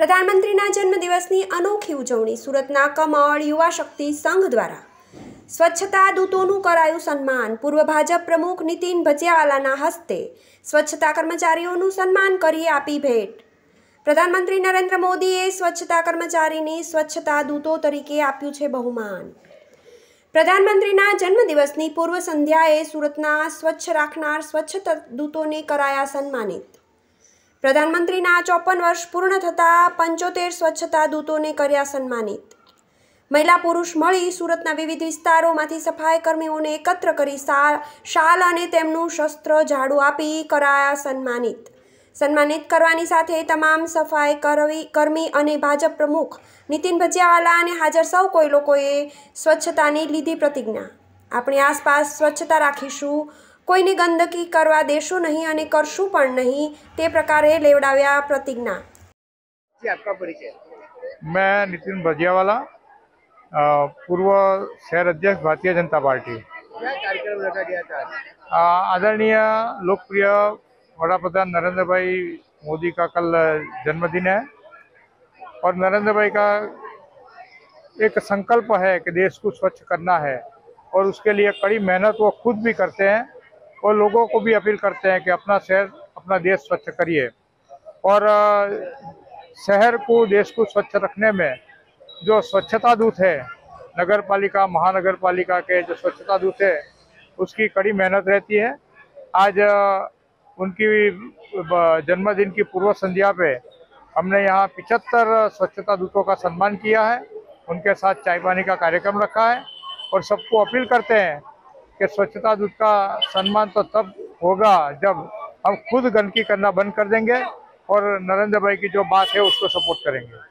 પ્રધાનમંત્રીના જન્મદિવસની અનોખી ઉજવણી સુરતના કમળ યુવા શક્તિ સંઘ દ્વારા. સ્વચ્છતા દૂતોનું કરાયું સન્માન. પૂર્વ ભાજપ પ્રમુખ નીતિન ભજિયાવાલાના હસ્તે સ્વચ્છતા કર્મચારીઓનું સન્માન કરી આપી ભેટ. પ્રધાનમંત્રી નરેન્દ્ર મોદીએ સ્વચ્છતા કર્મચારીની સ્વચ્છતા દૂતો તરીકે આપ્યું છે બહુમાન. પ્રધાનમંત્રીના જન્મદિવસની પૂર્વ સંધ્યાએ સુરતના સ્વચ્છ રાખનાર સ્વચ્છ દૂતોને કરાયા સન્માનિત. પ્રધાનમંત્રીના ચોપન વર્ષ પૂર્ણ થતાં પંચોતેર સ્વચ્છતા દૂતોને કર્યા સન્માનિત. મહિલા પુરુષ મળી સુરતના વિવિધ વિસ્તારોમાંથી સફાઈ કર્મીઓને એકત્ર કરી શાલ અને તેમનું શસ્ત્ર ઝાડુ આપી કરાયા સન્માનિત. સન્માનિત કરવાની સાથે તમામ સફાઈ કરવી, કર્મી અને ભાજપ પ્રમુખ નીતિન ભજિયાવાલા અને હાજર સૌ કોઈ લોકોએ સ્વચ્છતાની લીધી પ્રતિજ્ઞા. આપણી આસપાસ સ્વચ્છતા રાખીશું. કોઈની ગંદકી કરવા દેશું નહીં અને કરશું પણ નહીં તે પ્રકારે લેવડાવ્યા પ્રતિજ્ઞા जी आपका परिचय मैं नितिन भजियावाला अ, पूर्व शहर अध्यक्ष भारतीय जनता पार्टी क्या कार्यक्रम रखा गया था आज? अ, आदरणीय लोकप्रिय वड़ा प्रधान नरेंद्र भाई मोदी का कल जन्मदिन है और नरेंद्र भाई का एक संकल्प है कि देश को स्वच्छ करना है और उसके लिए कड़ी मेहनत वो खुद भी करते हैं और लोगों को भी अपील करते हैं कि अपना शहर, अपना देश स्वच्छ करिए। और शहर को, देश को स्वच्छ रखने में जो स्वच्छता दूत है नगर पालिका महानगर पालिका के जो स्वच्छता दूत है, उसकी कड़ी मेहनत रहती है। आज उनकी जन्मदिन की पूर्व संध्या पे हमने यहाँ पिछहत्तर स्वच्छता दूतों का सम्मान किया है। उनके साथ चाय पानी का कार्यक्रम रखा है और सबको अपील करते हैं कि स्वच्छता दूत का सम्मान तो तब होगा जब हम खुद गंदगी करना बंद कर देंगे और नरेंद्र भाई की जो बात है उसको सपोर्ट करेंगे।